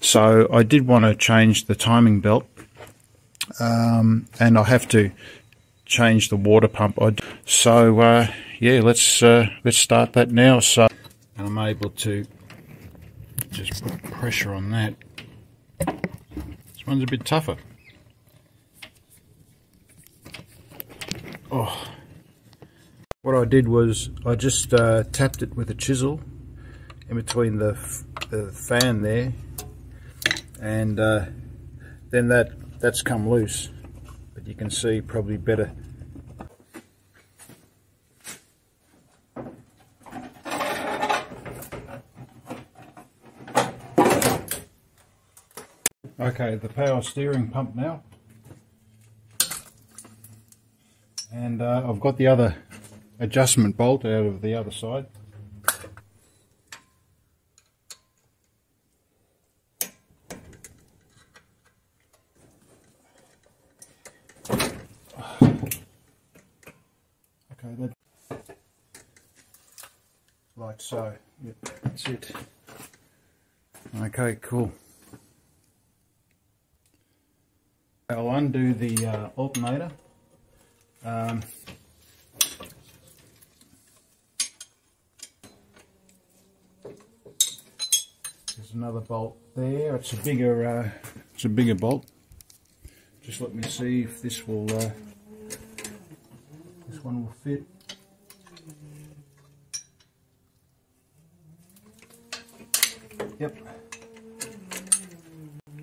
So I did want to change the timing belt um, and I have to change the water pump. I So uh, yeah, let's uh, let's start that now. So and I'm able to just put pressure on that. This one's a bit tougher. Oh, what I did was I just uh, tapped it with a chisel in between the, the fan there, and uh, then that that's come loose. But you can see probably better Okay, the power steering pump now. And uh, I've got the other adjustment bolt out of the other side. Okay, that like so. Yep, that's it. Okay, cool. I'll undo the uh, alternator. Um, there's another bolt there. It's a bigger, uh, it's a bigger bolt. Just let me see if this will, uh, this one will fit. Yep.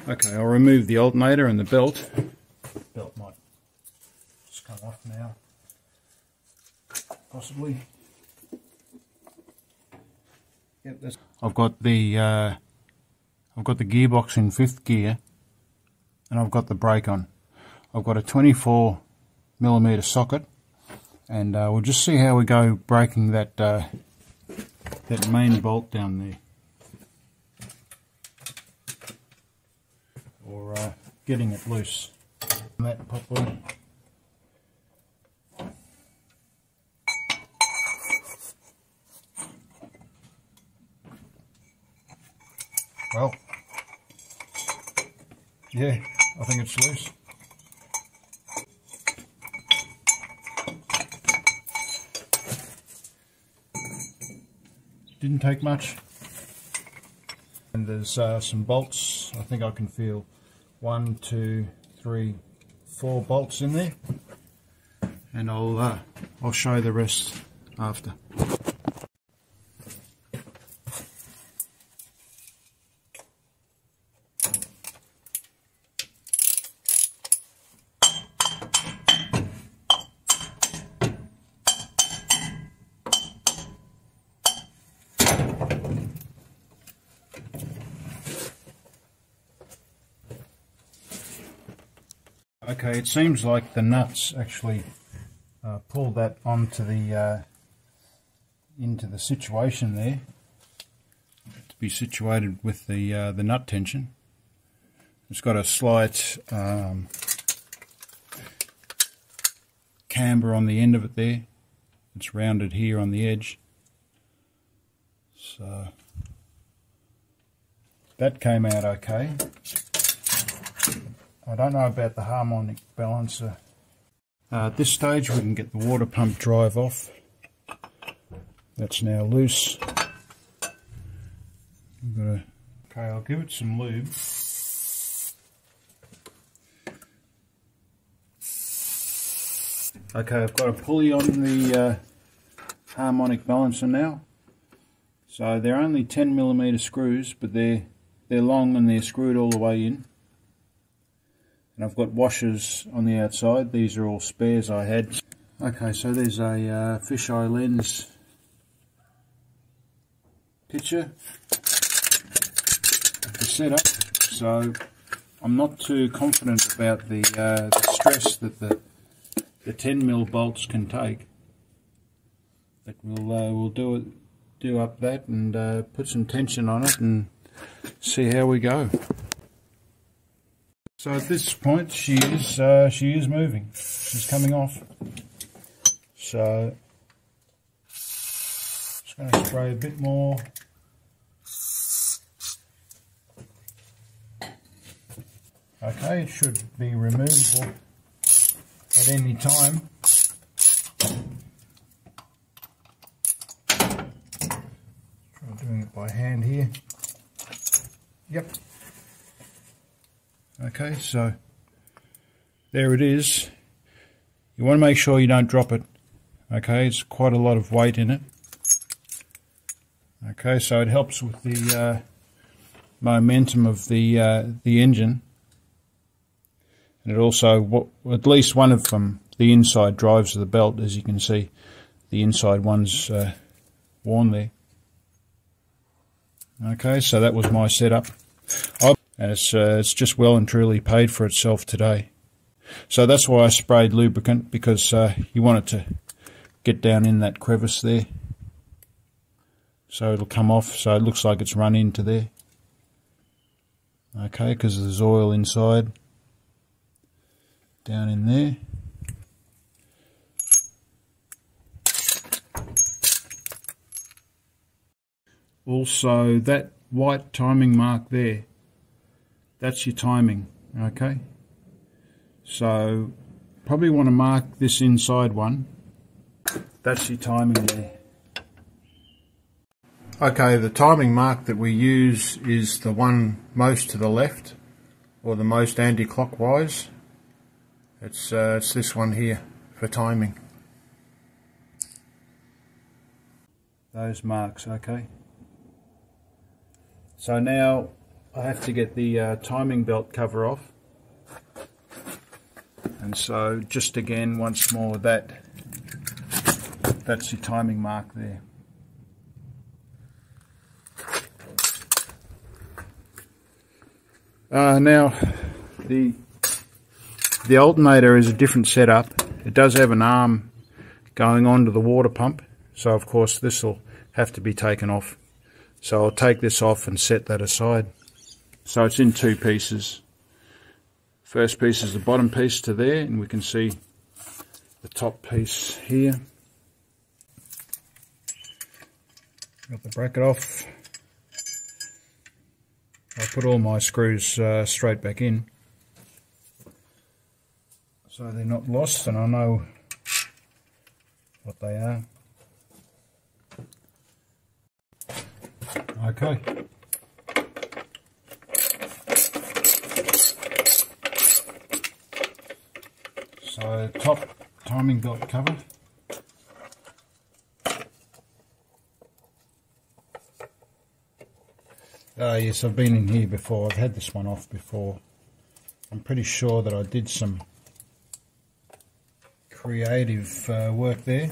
Okay, I'll remove the alternator and the belt. Belt might just come off now, possibly. Yep, that's. I've got the uh, I've got the gearbox in fifth gear, and I've got the brake on. I've got a 24 millimeter socket, and uh, we'll just see how we go breaking that uh, that main bolt down there. Or uh, getting it loose. That properly. Well, yeah, I think it's loose. Didn't take much. And there's uh, some bolts I think I can feel one, two, three, four bolts in there, and I'll uh, I'll show the rest after. Okay, it seems like the nuts actually uh, pull that onto the uh, into the situation there to be situated with the uh, the nut tension. It's got a slight um, camber on the end of it there. It's rounded here on the edge. So that came out okay. I don't know about the harmonic balancer. Uh, at this stage we can get the water pump drive off. That's now loose. okay, I'll give it some lube. Okay, I've got a pulley on the uh, harmonic balancer now. So they're only 10 millimeter screws, but they're they're long and they're screwed all the way in and I've got washers on the outside. These are all spares I had. Okay so there's a uh, fisheye lens picture of the setup. So I'm not too confident about the, uh, the stress that the the 10 mil bolts can take. But we'll uh, we'll do it do up that and uh, put some tension on it and see how we go so at this point, she is uh, she is moving. She's coming off. So just going to spray a bit more. Okay, it should be removable at any time. Try doing it by hand here. Yep. Okay, so there it is. You want to make sure you don't drop it. Okay, it's quite a lot of weight in it. Okay, so it helps with the uh, momentum of the uh, the engine. And it also, at least one of them, the inside drives of the belt, as you can see, the inside one's uh, worn there. Okay, so that was my setup. And it's, uh, it's just well and truly paid for itself today. So that's why I sprayed lubricant, because uh, you want it to get down in that crevice there. So it'll come off, so it looks like it's run into there. Okay, because there's oil inside. Down in there. Also, that white timing mark there, that's your timing, okay? So, probably want to mark this inside one. That's your timing there. Okay, the timing mark that we use is the one most to the left, or the most anti-clockwise. It's, uh, it's this one here for timing. Those marks, okay. So now I have to get the uh, timing belt cover off. And so just again, once more, that that's your timing mark there. Uh, now, the the alternator is a different setup. It does have an arm going on to the water pump, so of course this will have to be taken off. So I'll take this off and set that aside. So it's in two pieces. First piece is the bottom piece to there and we can see the top piece here. Got the bracket off. I'll put all my screws uh, straight back in so they're not lost and I know what they are. Okay. So top timing belt cover. Uh, yes, I've been in here before. I've had this one off before. I'm pretty sure that I did some creative uh, work there.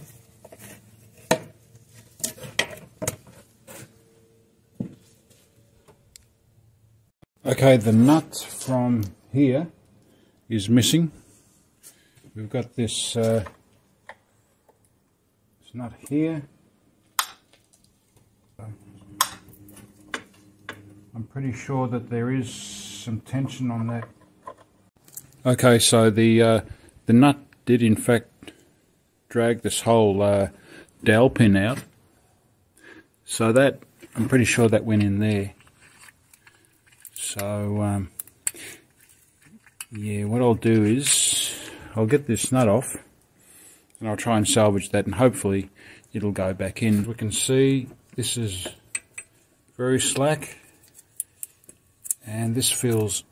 Okay, the nut from here is missing. We've got this, uh, this nut here. I'm pretty sure that there is some tension on that. Okay, so the uh, the nut did in fact drag this whole uh, dowel pin out. So that I'm pretty sure that went in there. So, um, yeah, what I'll do is I'll get this nut off and I'll try and salvage that and hopefully it'll go back in. We can see this is very slack and this feels,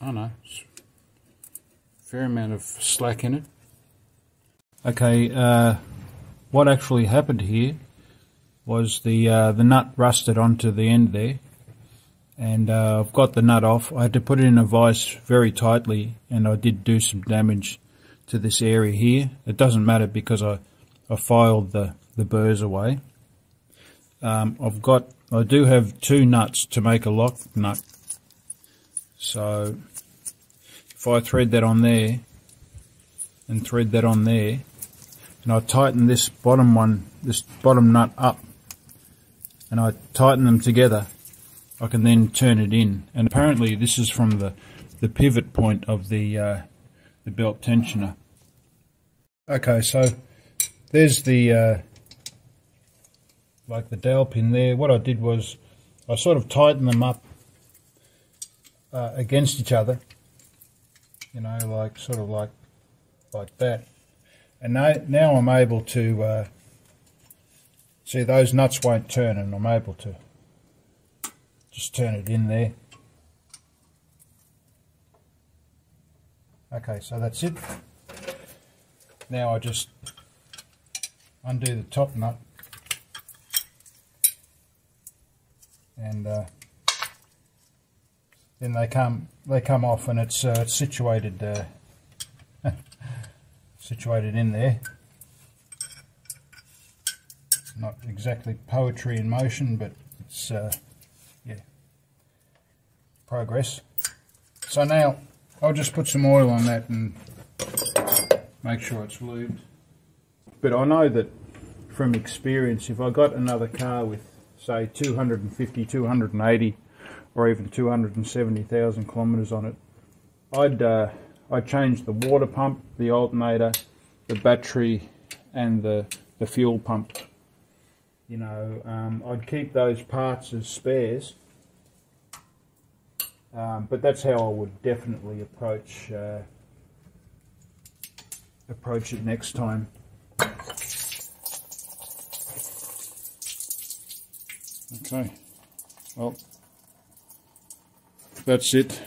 I don't know, fair amount of slack in it. Okay, uh, what actually happened here was the uh, the nut rusted onto the end there and uh, I've got the nut off. I had to put it in a vise very tightly and I did do some damage to this area here. It doesn't matter because I, I filed the, the burrs away. Um, I've got, I do have two nuts to make a lock nut. So if I thread that on there and thread that on there and I tighten this bottom one, this bottom nut up and I tighten them together I can then turn it in. And apparently this is from the, the pivot point of the, uh, the belt tensioner. Okay, so there's the, uh, like the dowel pin there. What I did was I sort of tightened them up uh, against each other you know, like sort of like like that. And now, now I'm able to uh, see those nuts won't turn, and I'm able to just turn it in there. Okay, so that's it. Now I just undo the top nut and uh, then they come they come off and it's uh, situated uh, situated in there. Not exactly poetry in motion, but it's uh, yeah progress. So now I'll just put some oil on that and make sure it's lubed. But I know that from experience, if I got another car with say 250, 280 or even 270,000 kilometres on it, I'd, uh, I'd change the water pump, the alternator, the battery and the, the fuel pump. You know, um, I'd keep those parts as spares um, but that's how I would definitely approach uh, approach it next time. Okay, well, that's it.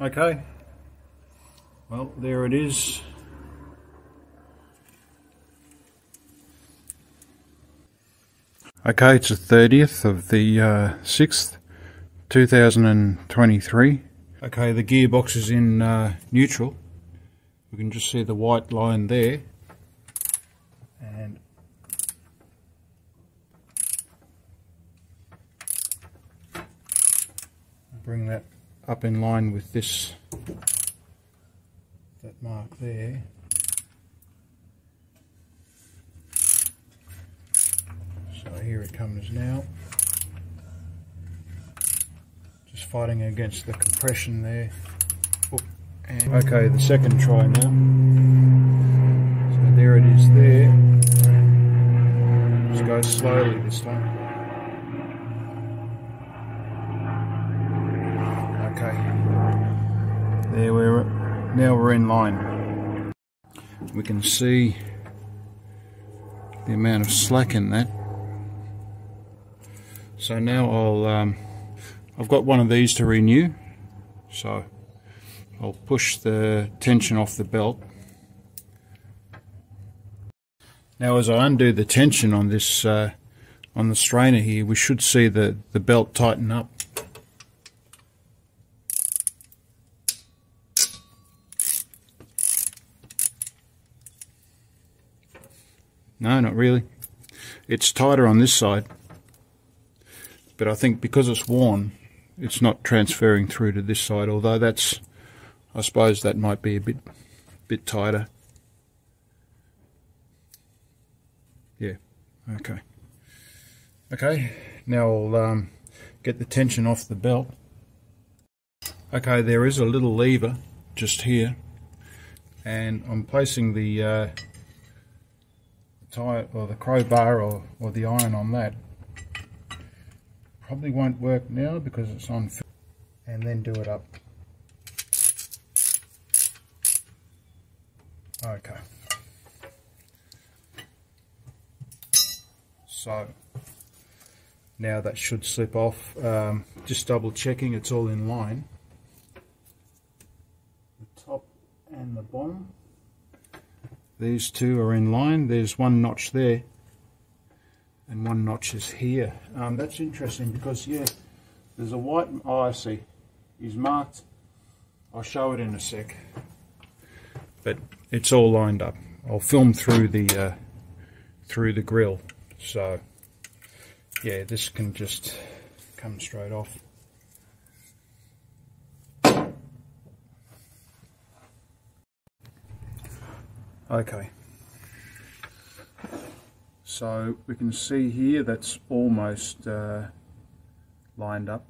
Okay, well, there it is. Okay, it's the 30th of the uh, 6th, 2023. Okay, the gearbox is in uh, neutral. We can just see the white line there. And bring that up in line with this, that mark there. Here it comes now. Just fighting against the compression there. Oh, okay, the second try now. So there it is there. Just go slowly this time. Okay. There we're now we're in line. We can see the amount of slack in that. So now I'll, um, I've got one of these to renew. So I'll push the tension off the belt. Now as I undo the tension on this, uh, on the strainer here, we should see the, the belt tighten up. No, not really. It's tighter on this side but I think because it's worn, it's not transferring through to this side, although that's, I suppose that might be a bit, bit tighter. Yeah, okay. Okay, now I'll um, get the tension off the belt. Okay, there is a little lever just here, and I'm placing the uh, tie or the crowbar or, or the iron on that Probably won't work now because it's on and then do it up. Okay. So now that should slip off. Um, just double checking it's all in line. The top and the bottom. These two are in line. There's one notch there one notch is here. Um, that's interesting because, yeah, there's a white, oh, I see, he's marked, I'll show it in a sec, but it's all lined up. I'll film through the, uh, through the grill, so, yeah, this can just come straight off. Okay. So we can see here that's almost uh, lined up.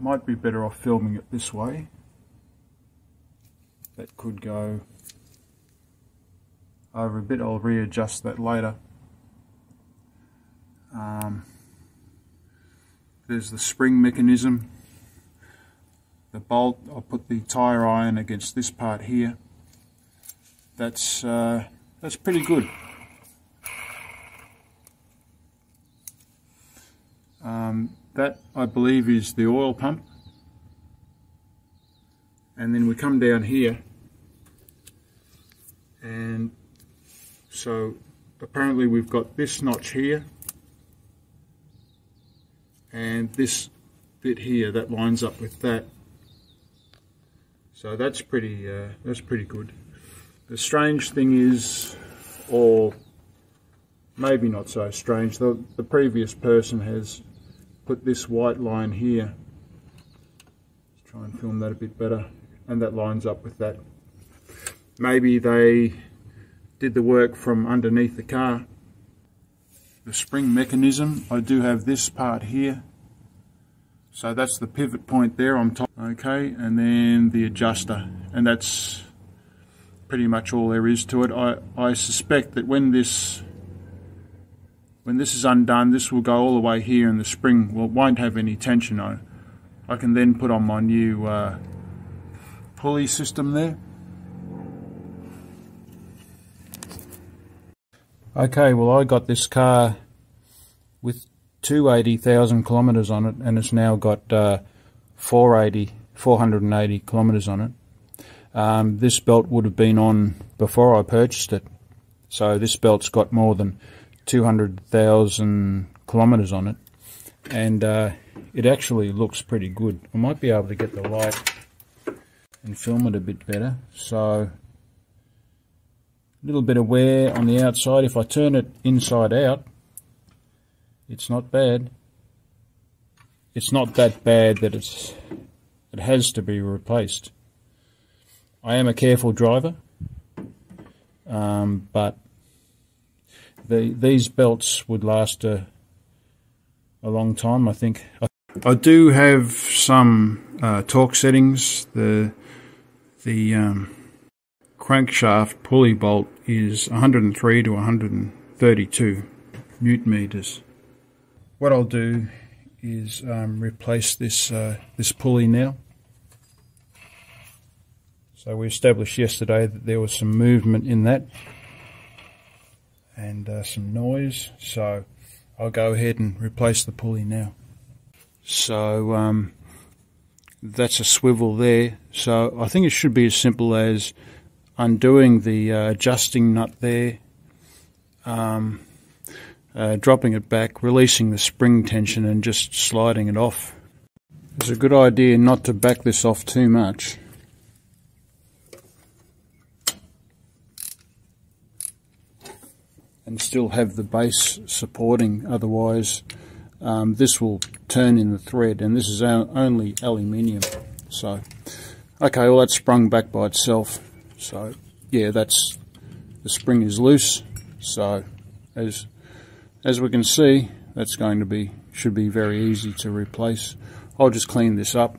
Might be better off filming it this way. That could go over a bit. I'll readjust that later. Um, there's the spring mechanism the bolt I'll put the tire iron against this part here that's uh, that's pretty good um, that I believe is the oil pump. And then we come down here. And so apparently we've got this notch here. And this bit here that lines up with that. So that's pretty uh, that's pretty good. The strange thing is or maybe not so strange the, the previous person has put this white line here. Let's try and film that a bit better. And that lines up with that. Maybe they did the work from underneath the car. The spring mechanism I do have this part here. So that's the pivot point there on top. Okay and then the adjuster. And that's pretty much all there is to it. I, I suspect that when this when this is undone this will go all the way here and the spring won't have any tension on it I can then put on my new uh, pulley system there Okay, well I got this car with 280,000 kilometres on it and it's now got uh, 480, 480 kilometres on it. Um, this belt would have been on before I purchased it. So this belt's got more than 200,000 kilometres on it. And uh, it actually looks pretty good. I might be able to get the light and film it a bit better. So a little bit of wear on the outside. If I turn it inside out, it's not bad. It's not that bad that it's it has to be replaced. I am a careful driver, um, but the, these belts would last a, a long time, I think. I do have some uh, torque settings. The the um, crankshaft pulley bolt is 103 to 132 newton meters. What I'll do is um, replace this uh, this pulley now. So we established yesterday that there was some movement in that and uh, some noise. So I'll go ahead and replace the pulley now. So um, that's a swivel there. So I think it should be as simple as undoing the uh, adjusting nut there, um, uh, dropping it back, releasing the spring tension and just sliding it off. It's a good idea not to back this off too much. And still have the base supporting, otherwise um, this will turn in the thread and this is only aluminium. So, okay, well that's sprung back by itself. So yeah, that's the spring is loose. So as as we can see, that's going to be should be very easy to replace. I'll just clean this up.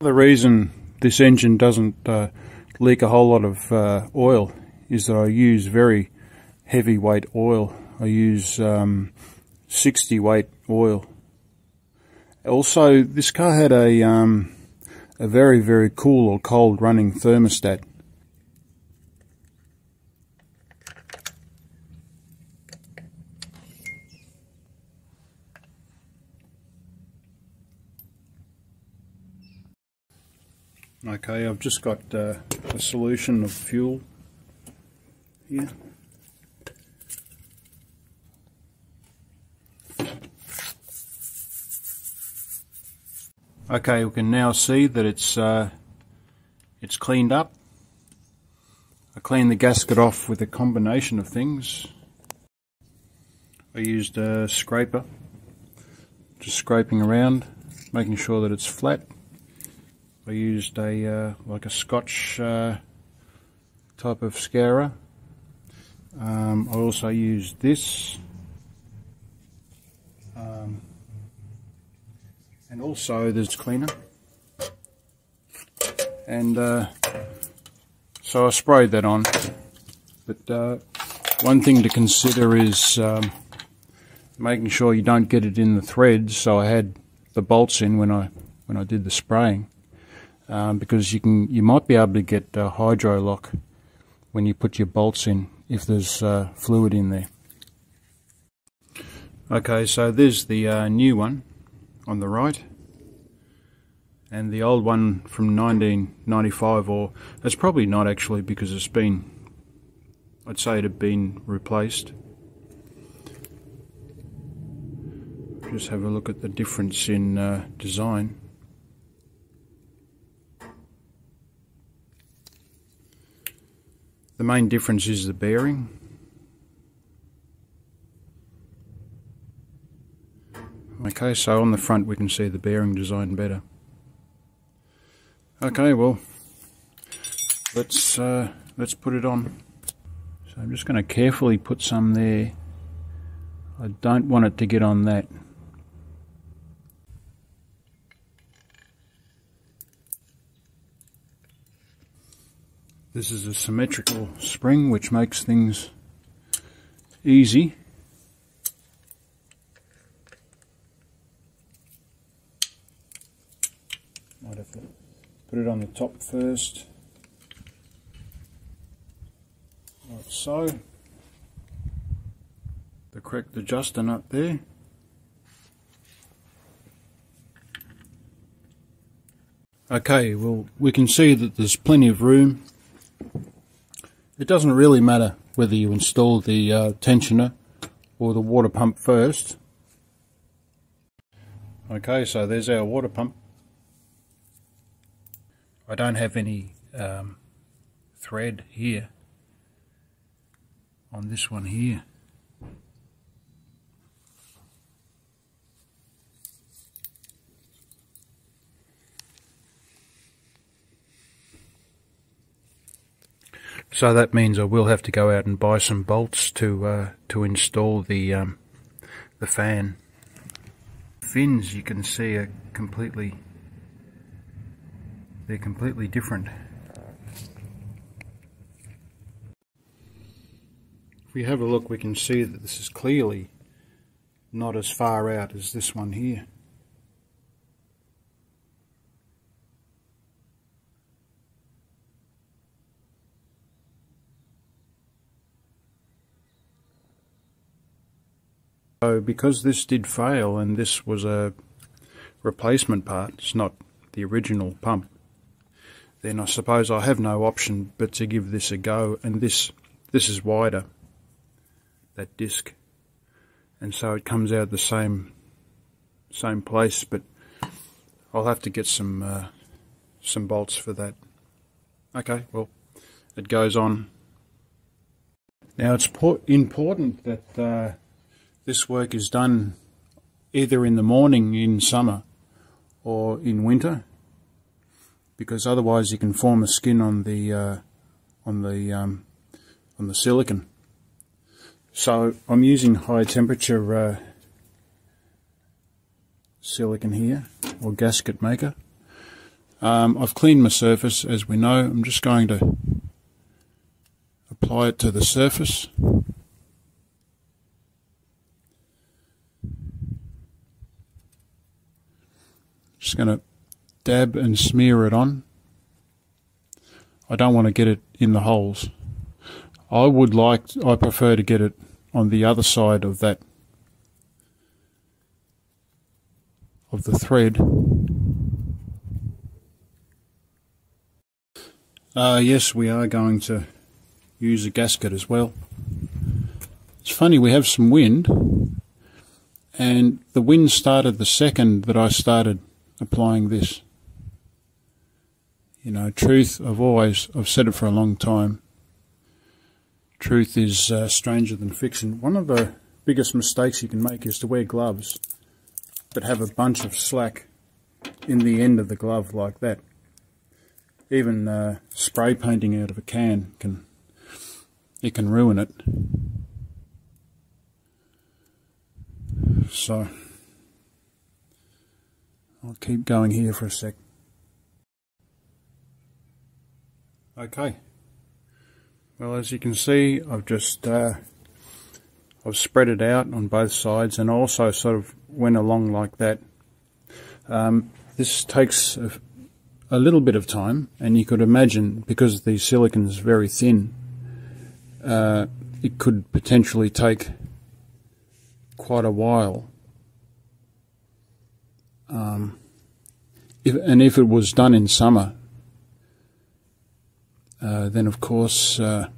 The reason this engine doesn't uh, leak a whole lot of uh, oil is that I use very heavyweight oil. I use um, 60 weight oil. Also, this car had a um, a very, very cool or cold running thermostat. Okay, I've just got uh, a solution of fuel Okay, we can now see that it's uh, it's cleaned up. I cleaned the gasket off with a combination of things. I used a scraper, just scraping around, making sure that it's flat. I used a uh, like a Scotch uh, type of scourer. Um, I also used this. Um, and also there's cleaner and uh, so I sprayed that on but uh, one thing to consider is um, making sure you don't get it in the threads. So I had the bolts in when I when I did the spraying, um, because you can you might be able to get a hydro lock when you put your bolts in if there's uh, fluid in there. Okay, so there's the uh, new one on the right and the old one from 1995 or it's probably not actually because it's been I'd say it had been replaced just have a look at the difference in uh, design the main difference is the bearing okay so on the front we can see the bearing design better Okay, well, let's uh, let's put it on. So I'm just going to carefully put some there. I don't want it to get on that. This is a symmetrical spring which makes things easy. Might have to Put it on the top first, like so. The correct adjuster nut there. Okay, well we can see that there's plenty of room. It doesn't really matter whether you install the uh, tensioner or the water pump first. Okay, so there's our water pump. I don't have any um, thread here on this one here. So that means I will have to go out and buy some bolts to uh, to install the um, the fan. Fins you can see are completely they're completely different. If we have a look we can see that this is clearly not as far out as this one here. So because this did fail and this was a replacement part, it's not the original pump, then I suppose I have no option but to give this a go. And this this is wider, that disc, and so it comes out the same same place. But I'll have to get some uh, some bolts for that. Okay, well, it goes on. Now it's important that uh, this work is done either in the morning in summer or in winter because otherwise you can form a skin on the uh, on the um, on the silicon. So I'm using high temperature uh, silicon here or gasket maker. Um, I've cleaned my surface as we know. I'm just going to apply it to the surface. Just going to dab and smear it on. I don't want to get it in the holes. I would like, I prefer to get it on the other side of that, of the thread. Uh, yes, we are going to use a gasket as well. It's funny, we have some wind, and the wind started the second that I started applying this. You know, truth, I've always, I've said it for a long time, truth is uh, stranger than fiction. One of the biggest mistakes you can make is to wear gloves but have a bunch of slack in the end of the glove like that. Even uh, spray painting out of a can can it can ruin it. So I'll keep going here for a sec. Okay. Well, as you can see, I've just uh, I've spread it out on both sides and also sort of went along like that. Um, this takes a, a, little bit of time and you could imagine because the silicon is very thin uh, it could potentially take quite a while. Um, if, and if it was done in summer, uh, then of course uh,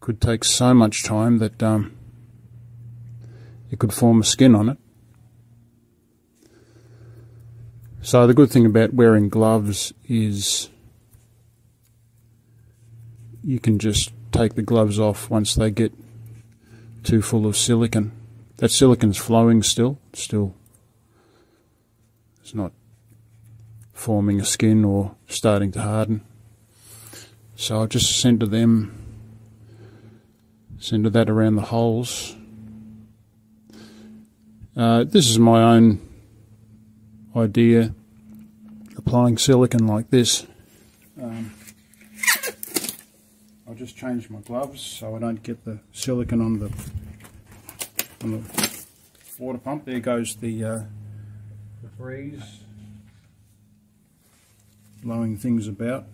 could take so much time that um, it could form a skin on it. So the good thing about wearing gloves is you can just take the gloves off once they get too full of silicon. That silicon's flowing still, still. It's not forming a skin or starting to harden. So I'll just center them, center that around the holes. Uh, this is my own idea, applying silicon like this. Um, I'll just change my gloves so I don't get the silicon on the on the water pump. There goes the, uh, the breeze blowing things about.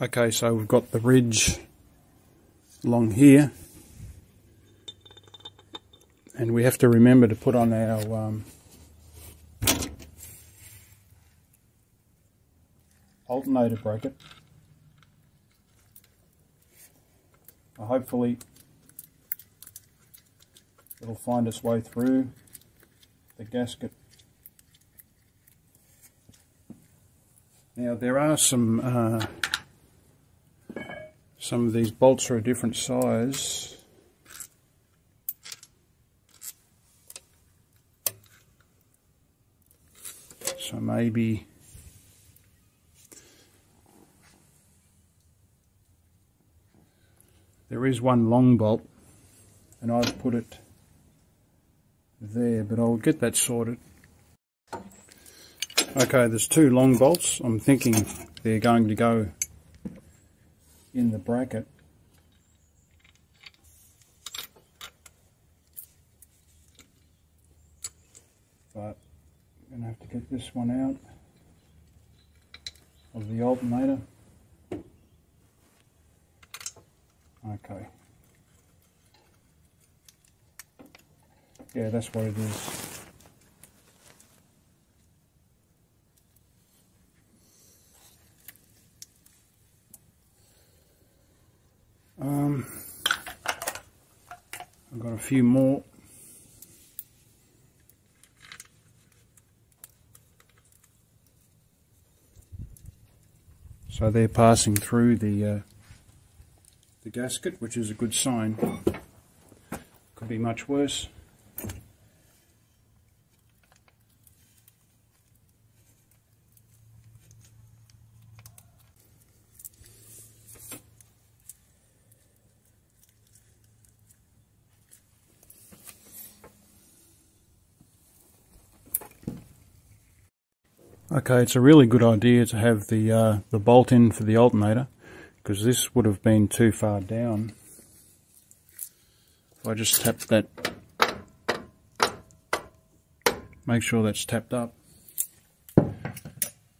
Okay, so we've got the ridge along here and we have to remember to put on our um, alternator bracket. Uh, hopefully it'll find its way through the gasket. Now there are some uh, some of these bolts are a different size. So maybe There is one long bolt and I've put it there, but I'll get that sorted. Okay, there's two long bolts. I'm thinking they're going to go in the bracket. But I'm going to have to get this one out of the alternator. Okay. Yeah, that's what it is. Um, I've got a few more. So they're passing through the uh, the gasket, which is a good sign. Could be much worse. Okay, it's a really good idea to have the uh, the bolt in for the alternator because this would have been too far down. If I just tap that, make sure that's tapped up.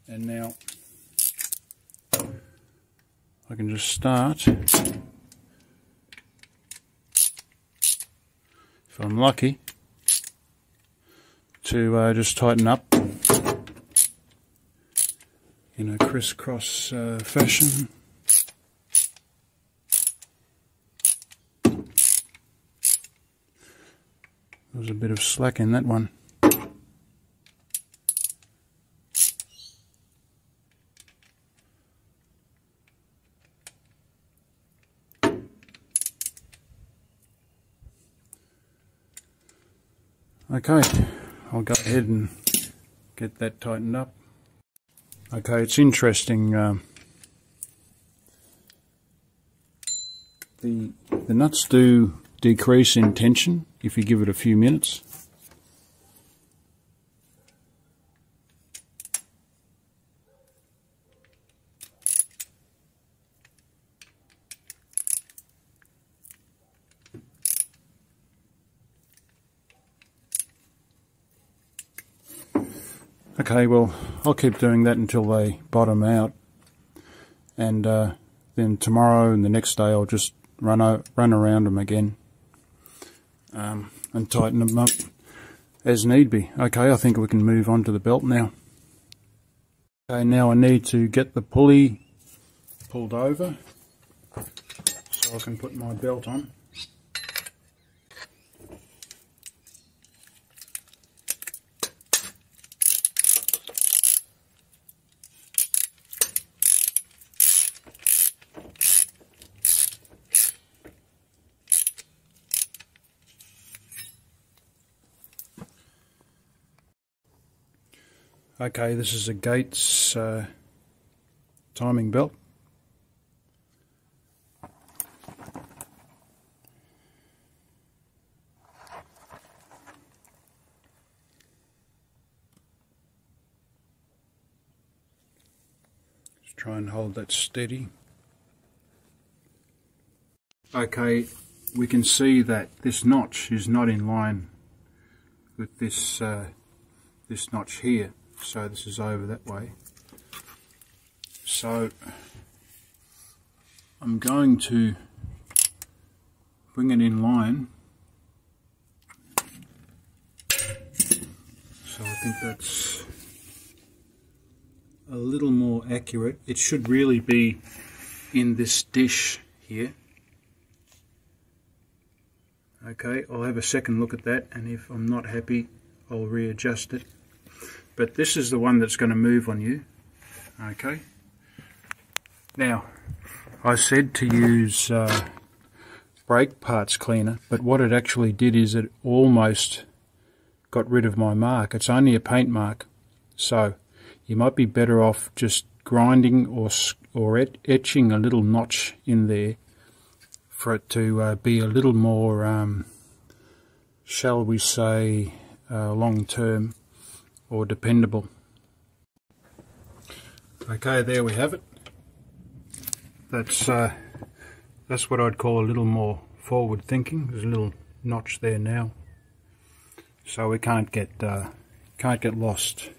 And now I can just start. If I'm lucky, to uh, just tighten up in a crisscross uh, fashion. There's a bit of slack in that one. Okay, I'll go ahead and get that tightened up. Okay, it's interesting. Uh, the the nuts do decrease in tension if you give it a few minutes. Okay, well, I'll keep doing that until they bottom out. And uh, then tomorrow and the next day I'll just run, run around them again um, and tighten them up as need be. Okay, I think we can move on to the belt now. Okay, now I need to get the pulley pulled over so I can put my belt on. Okay, this is a Gates uh, timing belt. Just try and hold that steady. Okay, we can see that this notch is not in line with this uh, this notch here so this is over that way. So I'm going to bring it in line. So I think that's a little more accurate. It should really be in this dish here. Okay I'll have a second look at that and if I'm not happy I'll readjust it but this is the one that's going to move on you. Okay? Now I said to use uh, brake parts cleaner but what it actually did is it almost got rid of my mark. It's only a paint mark. So you might be better off just grinding or or et etching a little notch in there for it to uh, be a little more um, shall we say uh, long term or dependable. Okay, there we have it. That's uh, that's what I'd call a little more forward thinking. There's a little notch there now, so we can't get uh, can't get lost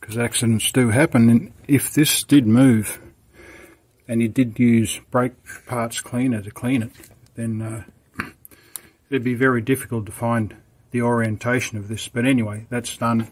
because accidents do happen. And if this did move, and you did use brake parts cleaner to clean it, then uh, it'd be very difficult to find the orientation of this. But anyway, that's done.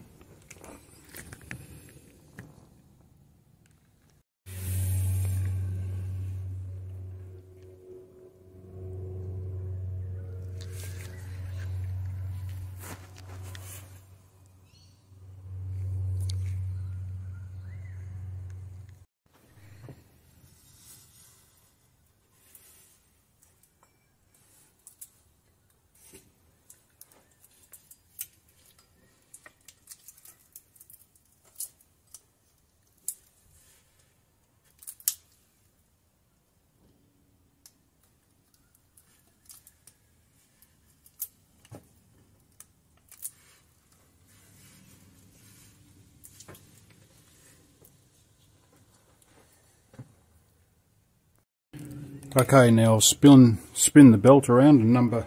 Okay, now I'll spin, spin the belt around a number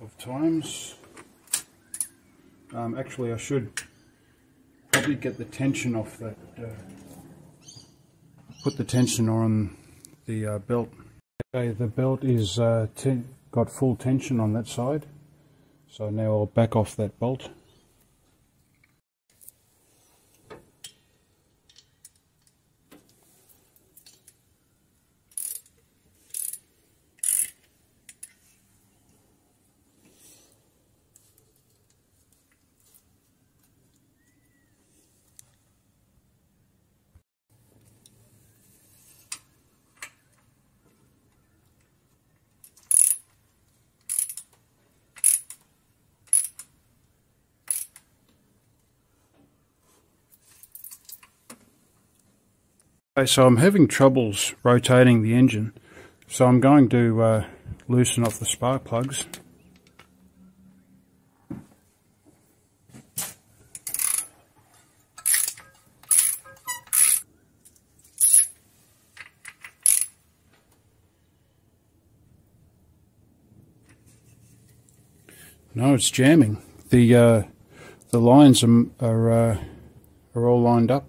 of times. Um, actually, I should probably get the tension off that, uh, put the tension on the uh, belt. Okay, the belt is uh, got full tension on that side, so now I'll back off that bolt. So I'm having troubles rotating the engine, so I'm going to uh, loosen off the spark plugs. No, it's jamming. The uh, the lines are, are, uh, are all lined up.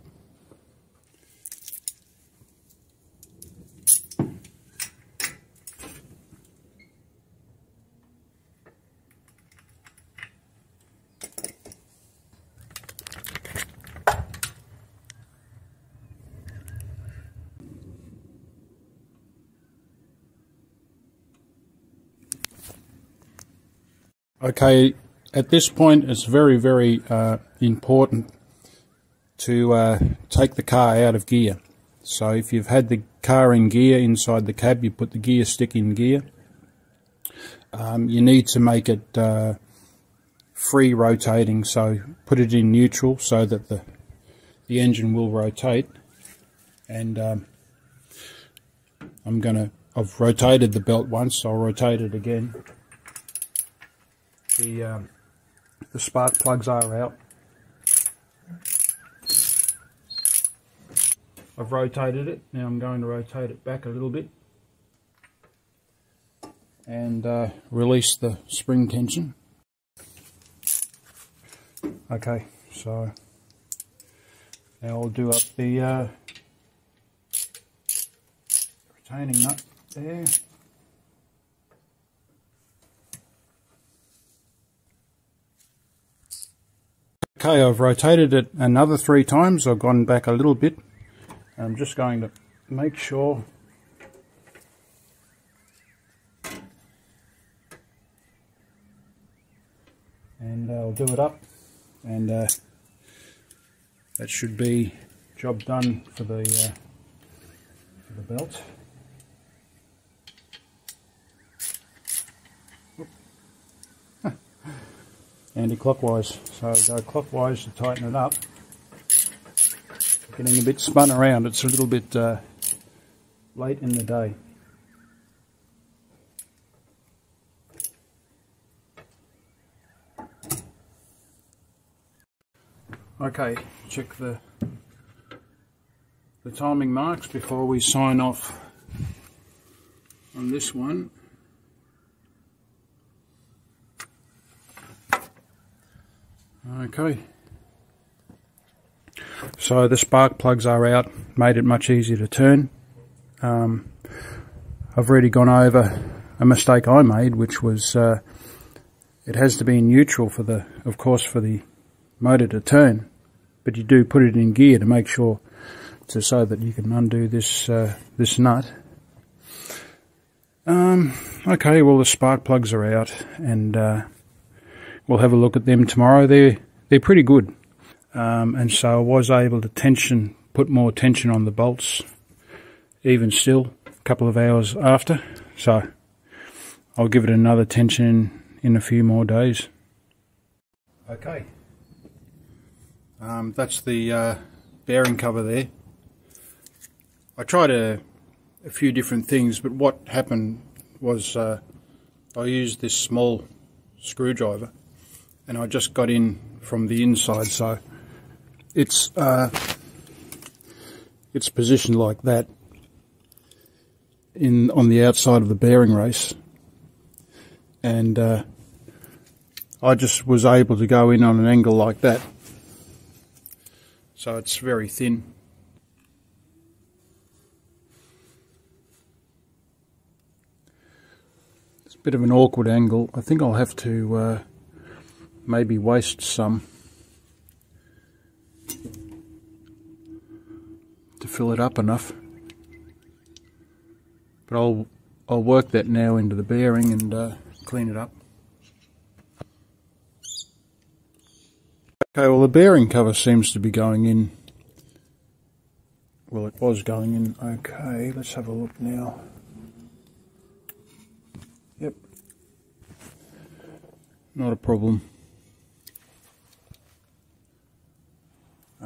Okay, at this point it's very, very uh, important to uh, take the car out of gear. So if you've had the car in gear inside the cab, you put the gear stick in gear. Um, you need to make it uh, free rotating, so put it in neutral so that the, the engine will rotate. And um, I'm going to, I've rotated the belt once, I'll rotate it again the um, the spark plugs are out. I've rotated it. Now I'm going to rotate it back a little bit and uh, release the spring tension. Okay, so now I'll do up the uh, retaining nut there. Okay, I've rotated it another three times. I've gone back a little bit. I'm just going to make sure and I'll do it up and uh, that should be job done for the uh, for the belt. Anti-clockwise. So go clockwise to tighten it up. Getting a bit spun around, it's a little bit uh, late in the day. Okay, check the the timing marks before we sign off on this one. Okay. So the spark plugs are out, made it much easier to turn. Um, I've already gone over a mistake I made, which was uh, it has to be in neutral for the, of course, for the motor to turn, but you do put it in gear to make sure to so that you can undo this uh, this nut. Um, okay, well the spark plugs are out, and uh, we'll have a look at them tomorrow. They're, they're pretty good. Um, and so I was able to tension, put more tension on the bolts, even still, a couple of hours after. So I'll give it another tension in a few more days. Okay. Um, that's the uh, bearing cover there. I tried a, a, few different things, but what happened was uh, I used this small screwdriver and I just got in from the inside so it's uh, it's positioned like that in on the outside of the bearing race. And uh, I just was able to go in on an angle like that. So it's very thin. It's a bit of an awkward angle. I think I'll have to uh, maybe waste some to fill it up enough. But I'll I'll work that now into the bearing and uh, clean it up. Okay, well the bearing cover seems to be going in. Well, it was going in. Okay, let's have a look now. Yep. Not a problem.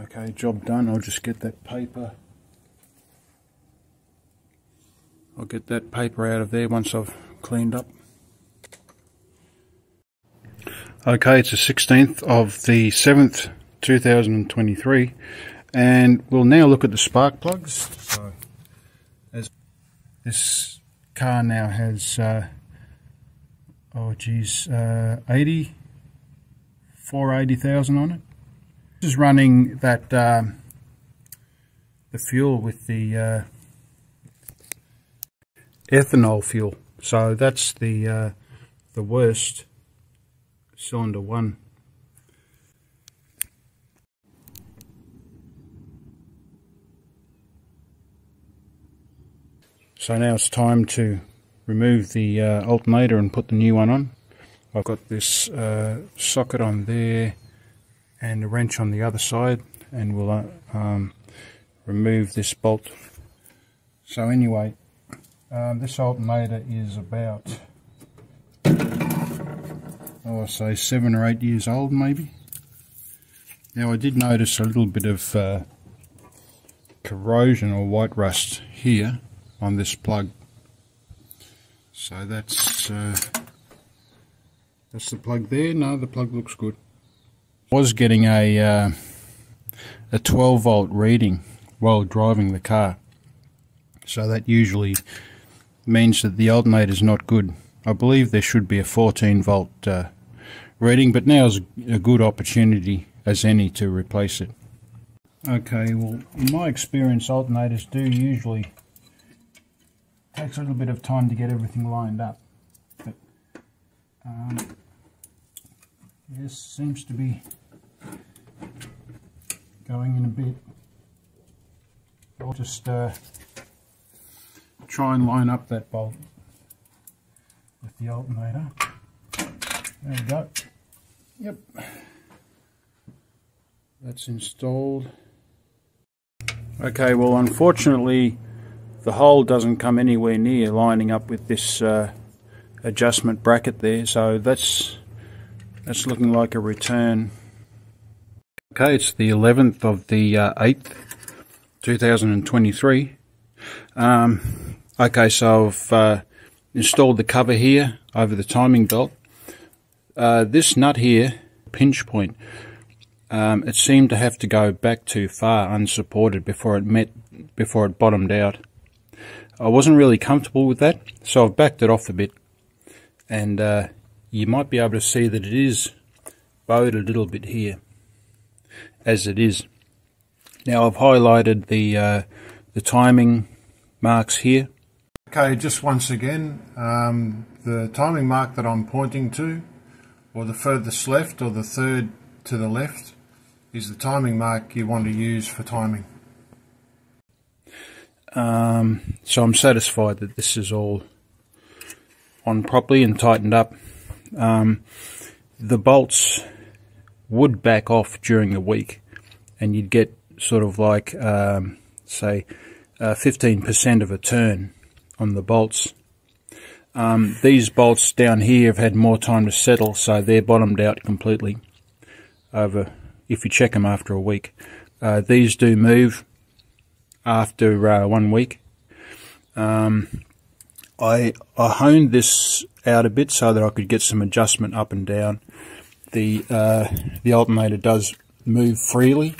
Okay, job done. I'll just get that paper. I'll get that paper out of there once I've cleaned up. Okay, it's the 16th of the 7th, 2023, and we'll now look at the spark plugs. So, as this car now has, uh, oh geez, uh, 80, 480,000 on it. Is running that um, the fuel with the uh, ethanol fuel. So that's the uh, the worst cylinder one. So now it's time to remove the uh, alternator and put the new one on. I've got this uh, socket on there and a wrench on the other side and we'll uh, um, remove this bolt. So anyway, um, this alternator is about, oh, I say seven or eight years old maybe. Now I did notice a little bit of uh, corrosion or white rust here on this plug. So that's uh, that's the plug there. No, the plug looks good. Was getting a uh, a 12 volt reading while driving the car. So that usually means that the alternator is not good. I believe there should be a 14 volt uh, reading, but now is a good opportunity as any to replace it. Okay, well, in my experience, alternators do usually takes a little bit of time to get everything lined up. But um, yes, seems to be going in a bit. I'll just uh, try and line up that bolt with the alternator. There we go. Yep. That's installed. Okay, well unfortunately the hole doesn't come anywhere near lining up with this uh, adjustment bracket there so that's that's looking like a return okay it's the 11th of the uh, 8th 2023 um, okay so I've uh, installed the cover here over the timing belt. Uh, this nut here pinch point um, it seemed to have to go back too far unsupported before it met before it bottomed out. I wasn't really comfortable with that, so I've backed it off a bit. And uh, you might be able to see that it is bowed a little bit here, as it is. Now I've highlighted the uh, the timing marks here. Okay, just once again, um, the timing mark that I'm pointing to, or the furthest left, or the third to the left, is the timing mark you want to use for timing. Um, so I'm satisfied that this is all on properly and tightened up. Um, the bolts would back off during the week and you'd get sort of like, um, say, 15% uh, of a turn on the bolts. Um, these bolts down here have had more time to settle, so they're bottomed out completely over if you check them after a week. Uh, these do move after uh, one week. Um, I, I honed this out a bit so that I could get some adjustment up and down. The, uh, the alternator does move freely.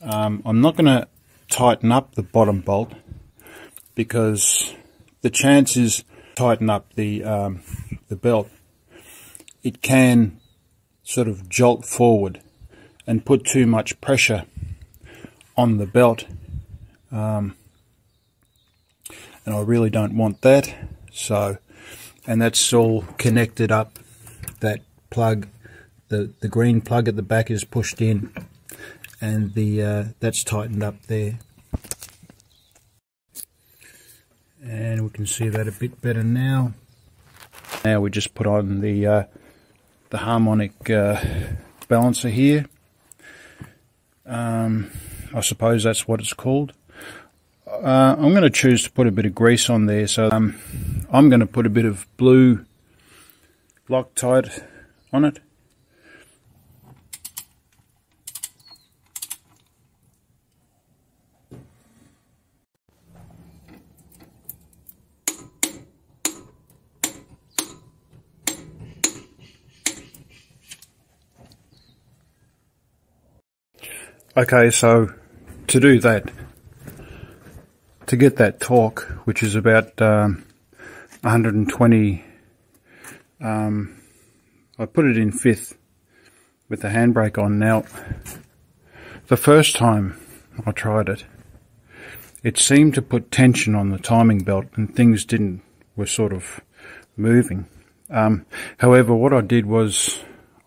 Um, I'm not going to tighten up the bottom bolt because the chances tighten up the um, the belt, it can sort of jolt forward and put too much pressure on the belt. Um, and I really don't want that. So, and that's all connected up. Plug, the, the green plug at the back is pushed in and the uh, that's tightened up there. And we can see that a bit better now. Now we just put on the uh, the harmonic uh, balancer here. Um, I suppose that's what it's called. Uh, I'm going to choose to put a bit of grease on there, so um, I'm going to put a bit of blue Loctite on it. Okay, so to do that, to get that torque, which is about um, 120, um, I put it in fifth with the handbrake on. Now, the first time I tried it, it seemed to put tension on the timing belt and things didn't, were sort of moving. Um, however, what I did was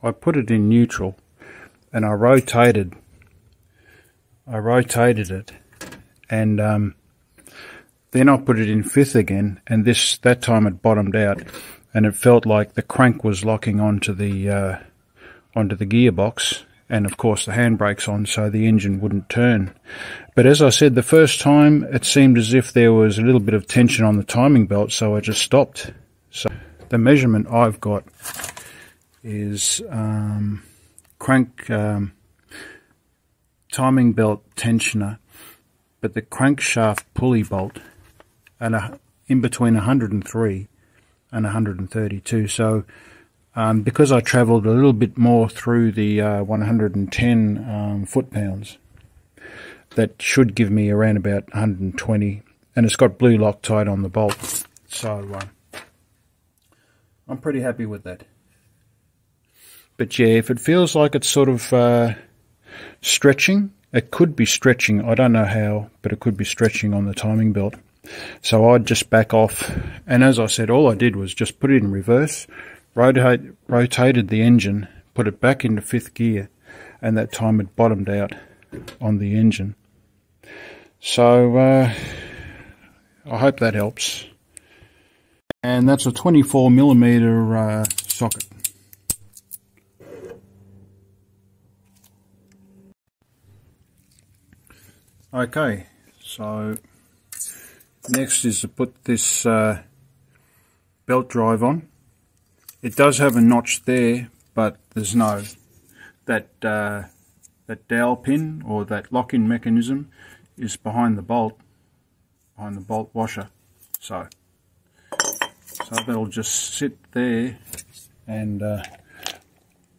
I put it in neutral and I rotated, I rotated it and um, then I put it in fifth again and this, that time it bottomed out and it felt like the crank was locking onto the, uh, onto the gearbox and of course the handbrake's on so the engine wouldn't turn. But as I said the first time it seemed as if there was a little bit of tension on the timing belt so I just stopped. So the measurement I've got is um, crank um, timing belt tensioner but the crankshaft pulley bolt and a, in between 103 and 132 so um, because I travelled a little bit more through the uh, 110 um, foot-pounds, that should give me around about 120, and it's got blue Loctite on the bolt, so uh, I'm pretty happy with that. But yeah, if it feels like it's sort of uh, stretching, it could be stretching, I don't know how, but it could be stretching on the timing belt. So I'd just back off, and as I said, all I did was just put it in reverse, rotate, rotated the engine, put it back into fifth gear, and that time it bottomed out on the engine. So uh, I hope that helps. And that's a 24 millimeter uh, socket. Okay, so next is to put this uh, belt drive on. It does have a notch there, but there's no that uh, that dowel pin or that lock-in mechanism is behind the bolt, behind the bolt washer. So, so that'll just sit there, and uh,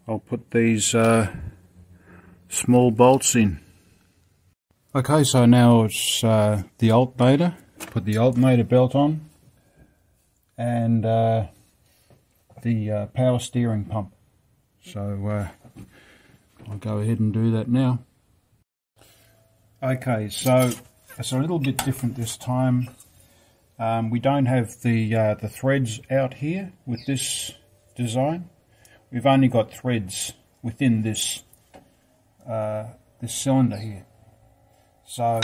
I'll put these uh, small bolts in. Okay, so now it's uh, the alternator. Put the alternator belt on, and uh, the uh, power steering pump. So uh, I'll go ahead and do that now. Okay, so it's a little bit different this time. Um, we don't have the uh, the threads out here with this design. We've only got threads within this uh, this cylinder here. So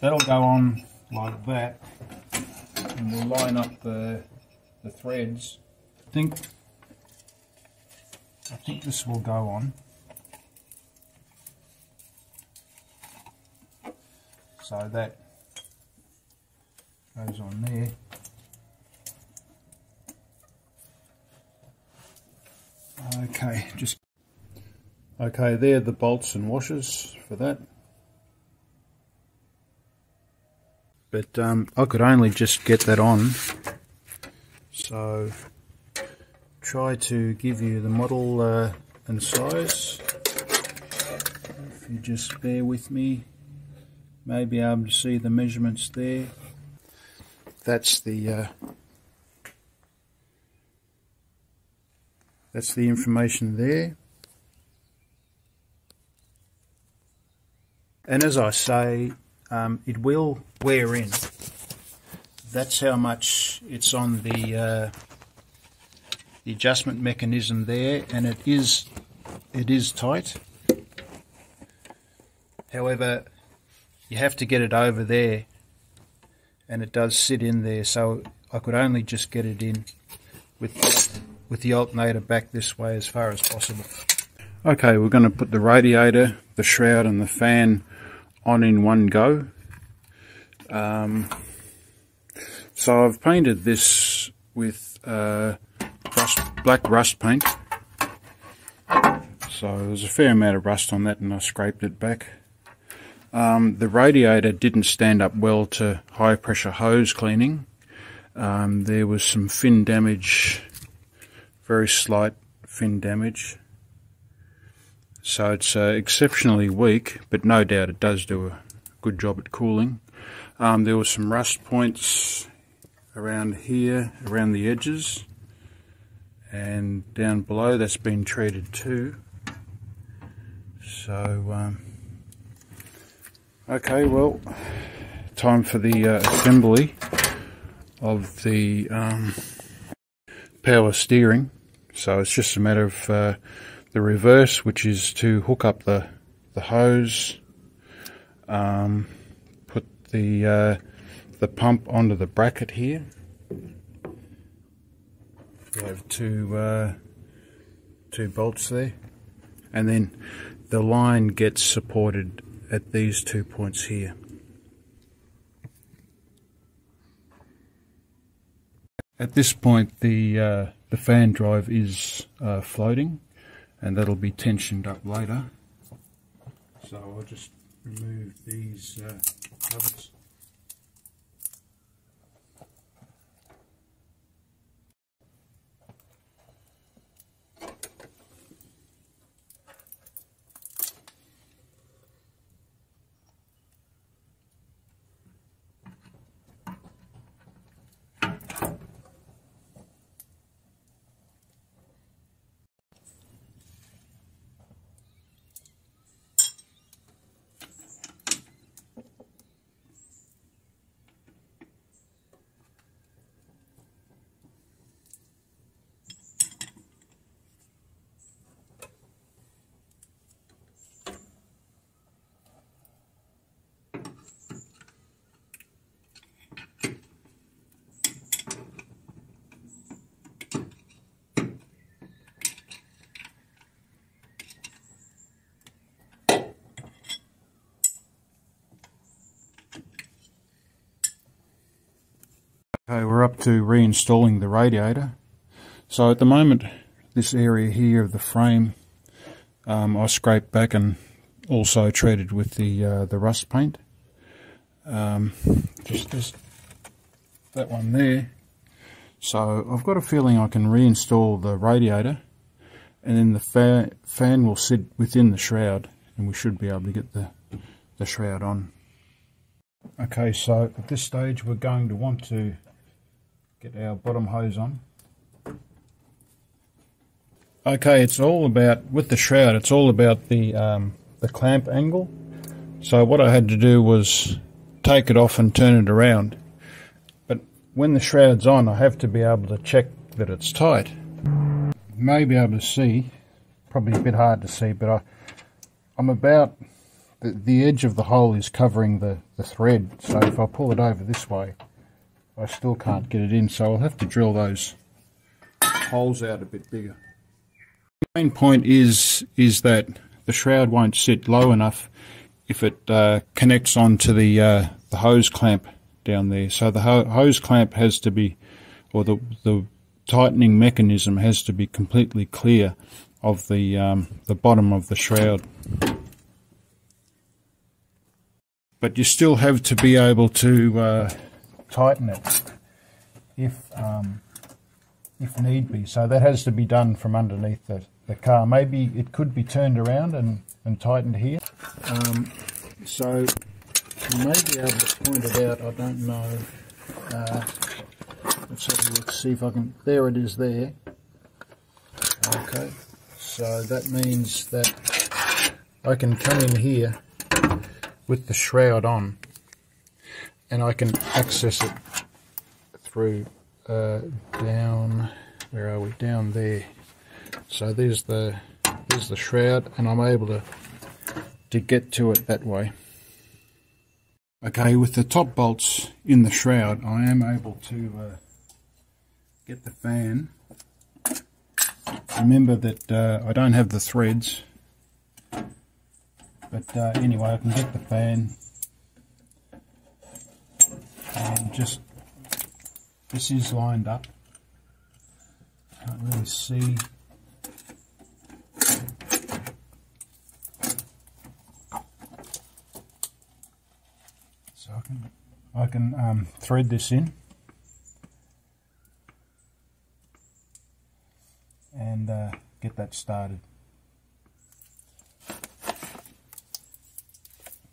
that'll go on like that, and we'll line up the the threads I think I think this will go on. So that goes on there. Okay, just okay. There, the bolts and washers for that. But um, I could only just get that on, so try to give you the model uh, and size. If you just bear with me, may be able to see the measurements there. That's the uh, that's the information there. And as I say, um, it will wear in. That's how much it's on the uh, the adjustment mechanism there and it is it is tight. However you have to get it over there and it does sit in there so I could only just get it in with with the alternator back this way as far as possible. Okay we're going to put the radiator the shroud and the fan on in one go um, so I've painted this with uh, rust, black rust paint. So there's a fair amount of rust on that and I scraped it back. Um, the radiator didn't stand up well to high pressure hose cleaning. Um, there was some fin damage, very slight fin damage. So it's uh, exceptionally weak, but no doubt it does do a good job at cooling. Um, there were some rust points around here, around the edges and down below that's been treated too So, um, okay, well, time for the uh, assembly of the um, power steering. So it's just a matter of uh, the reverse, which is to hook up the the hose, um, the uh, the pump onto the bracket here. We have two uh, two bolts there, and then the line gets supported at these two points here. At this point, the uh, the fan drive is uh, floating, and that'll be tensioned up later. So I'll just remove these uh, covers. Okay, we're up to reinstalling the radiator. So at the moment, this area here of the frame, um, I scraped back and also treated with the uh, the rust paint. Um, just that one there. So I've got a feeling I can reinstall the radiator, and then the fa fan will sit within the shroud, and we should be able to get the the shroud on. Okay, so at this stage we're going to want to get our bottom hose on. Okay, it's all about, with the shroud, it's all about the, um, the clamp angle. So what I had to do was take it off and turn it around. But when the shroud's on, I have to be able to check that it's tight. You may be able to see, probably a bit hard to see, but I, I'm about, the, the edge of the hole is covering the, the thread. So if I pull it over this way, I still can't get it in, so I'll have to drill those holes out a bit bigger. The main point is is that the shroud won't sit low enough if it uh, connects onto the uh, the hose clamp down there. So the ho hose clamp has to be, or the the tightening mechanism has to be completely clear of the um, the bottom of the shroud. But you still have to be able to uh, tighten it if um, if need be. So that has to be done from underneath the, the car. Maybe it could be turned around and, and tightened here. Um, so you may be able to point it out, I don't know. Uh, let's have a look, see if I can, there it is there. Okay, so that means that I can come in here with the shroud on and I can access it through uh, down where are we? Down there. So there's the there's the shroud and I'm able to to get to it that way. Okay with the top bolts in the shroud I am able to uh, get the fan. Remember that uh, I don't have the threads. But uh, anyway I can get the fan and just this is lined up. Can't really see. So I can I can um, thread this in. And uh, get that started.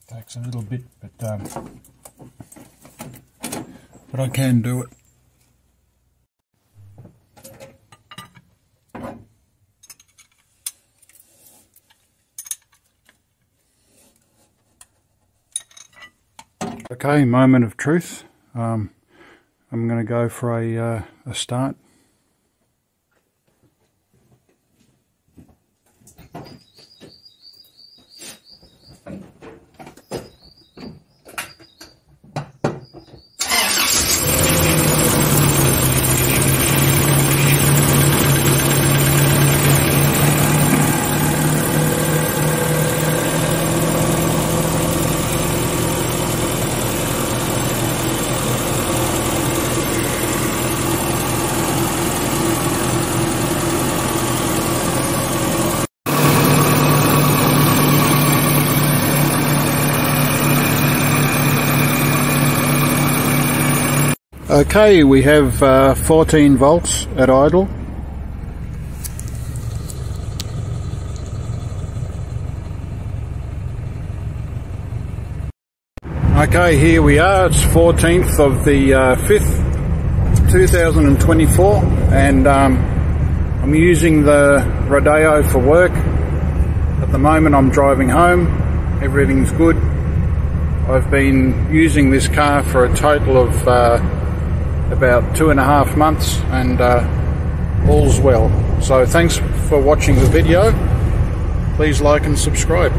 Takes a little bit but um, but I can do it. Okay, moment of truth. Um, I'm going to go for a, uh, a start Okay, we have uh, 14 volts at idle. Okay, here we are. It's 14th of the uh, 5th, 2024, and um, I'm using the Rodeo for work. At the moment, I'm driving home. Everything's good. I've been using this car for a total of uh, about two and a half months and uh, all's well. So thanks for watching the video. Please like and subscribe.